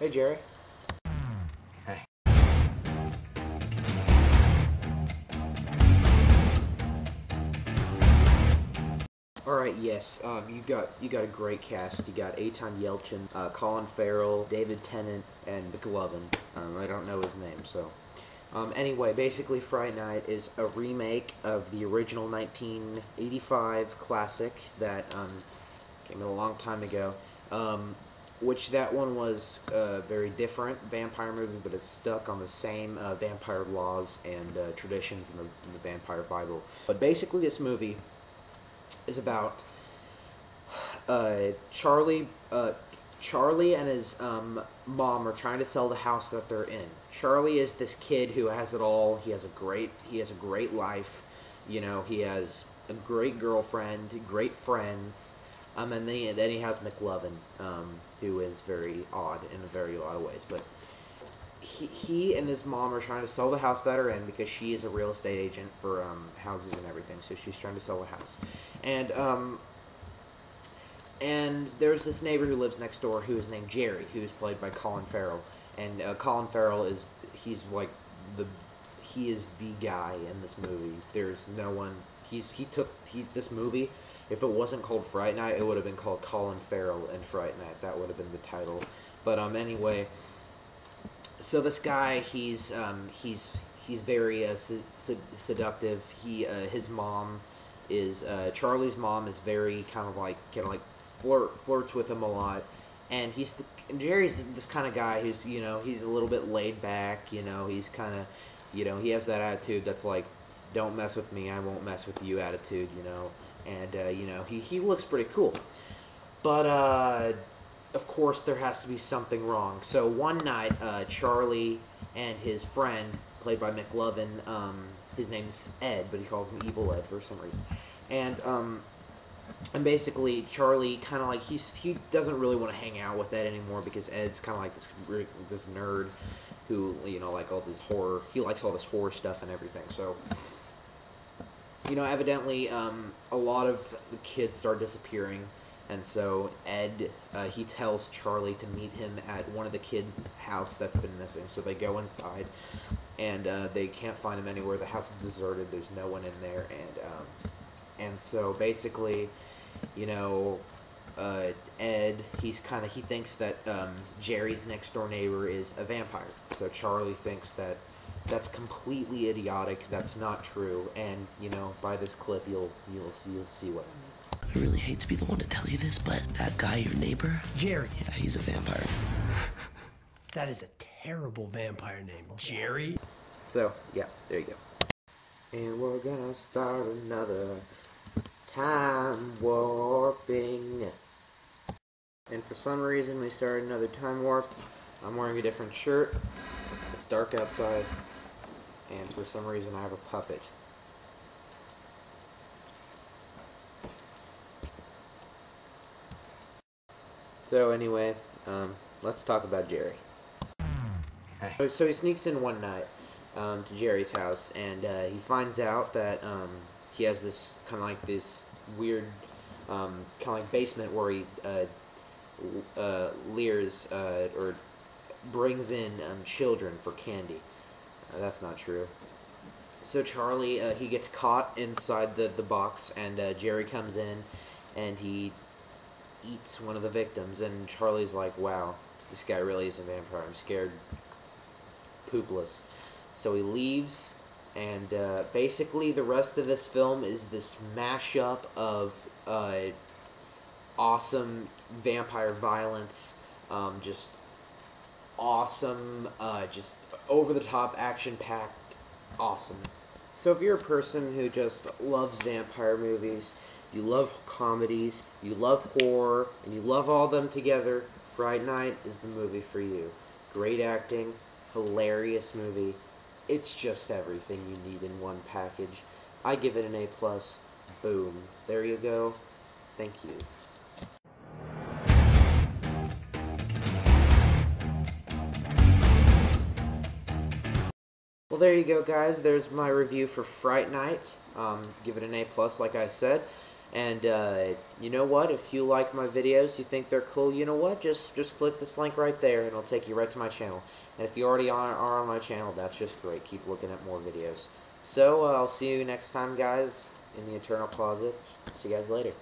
Hey, Jerry. Hey. All right, yes, um, you got you got a great cast. You got Anton Yelchin, uh, Colin Farrell, David Tennant, and McLovin. Um, I don't know his name, so. Um, anyway, basically, Fright Night is a remake of the original 1985 classic that um, came out a long time ago. Um, which that one was a very different vampire movie, but it's stuck on the same uh, vampire laws and uh, traditions in the, in the Vampire Bible. But basically, this movie is about uh, Charlie. Uh, Charlie and his um, mom are trying to sell the house that they're in. Charlie is this kid who has it all. He has a great. He has a great life. You know, he has a great girlfriend, great friends. Um, and then he, then he has McLovin, um, who is very odd in a very lot of ways. But he, he and his mom are trying to sell the house that are in because she is a real estate agent for um, houses and everything. So she's trying to sell the house, and um, and there's this neighbor who lives next door who is named Jerry, who is played by Colin Farrell. And uh, Colin Farrell is he's like the he is the guy in this movie. There's no one. He's he took he this movie. If it wasn't called Fright Night, it would have been called Colin Farrell and Fright Night. That would have been the title. But um anyway, so this guy he's um he's he's very uh, sed- sed- seductive. He uh, his mom is uh, Charlie's mom is very kind of like kind of like flirt flirts with him a lot, and he's the, and Jerry's this kind of guy who's you know he's a little bit laid back. You know he's kind of you know he has that attitude that's like don't mess with me, I won't mess with you attitude. You know, and uh, you know he he looks pretty cool, but uh, of course there has to be something wrong. So one night, uh, Charlie and his friend, played by McLovin, um, his name's Ed, but he calls him Evil Ed for some reason, and um, and basically Charlie kind of like he's he doesn't really want to hang out with Ed anymore because Ed's kind of like this this nerd who you know like all this horror. He likes all this horror stuff and everything. So you know, evidently um, a lot of the kids start disappearing. And so Ed, uh, he tells Charlie to meet him at one of the kids' house that's been missing. So they go inside, and uh, they can't find him anywhere. The house is deserted. There's no one in there, and um, and so basically, you know, uh, Ed, he's kind of he thinks that um, Jerry's next door neighbor is a vampire. So Charlie thinks that that's completely idiotic. That's not true. And you know, by this clip, you'll you'll you'll see what I mean. I really hate to be the one to tell you this, but that guy, your neighbor, Jerry. yeah, he's a vampire. That is a terrible vampire name. Jerry? So yeah, there you go. And we're gonna start another time warping. And for some reason, we started another time warp. I'm wearing a different shirt. Dark outside. And for some reason, I have a puppet. So anyway, um, let's talk about Jerry. So- So he sneaks in one night um, to Jerry's house, and uh, he finds out that um, he has this kind of like this weird, um, kind of like basement where he uh, uh, leers uh, or brings in um, children for candy. Uh, that's not true. So Charlie, uh, he gets caught inside the, the box, and uh, Jerry comes in, and he eats one of the victims, and Charlie's like, wow, this guy really is a vampire. I'm scared poopless. So he leaves, and uh, basically the rest of this film is this mashup of uh, awesome vampire violence, um, just awesome, uh, just over the top, action packed, awesome. So if you're a person who just loves vampire movies, you love comedies, you love horror, and you love all them together, Fright Night is the movie for you. Great acting, hilarious movie. It's just everything you need in one package. I give it an A plus. Boom. There you go. Thank you. There you go, guys. There's my review for Fright Night. Um, give it an A plus, like I said. And uh, you know what? If you like my videos, you think they're cool, you know what? Just just click this link right there, and it'll take you right to my channel. And if you already are, are on my channel, that's just great. Keep looking at more videos. So uh, I'll see you next time, guys, in the Eternal Closet. See you guys later.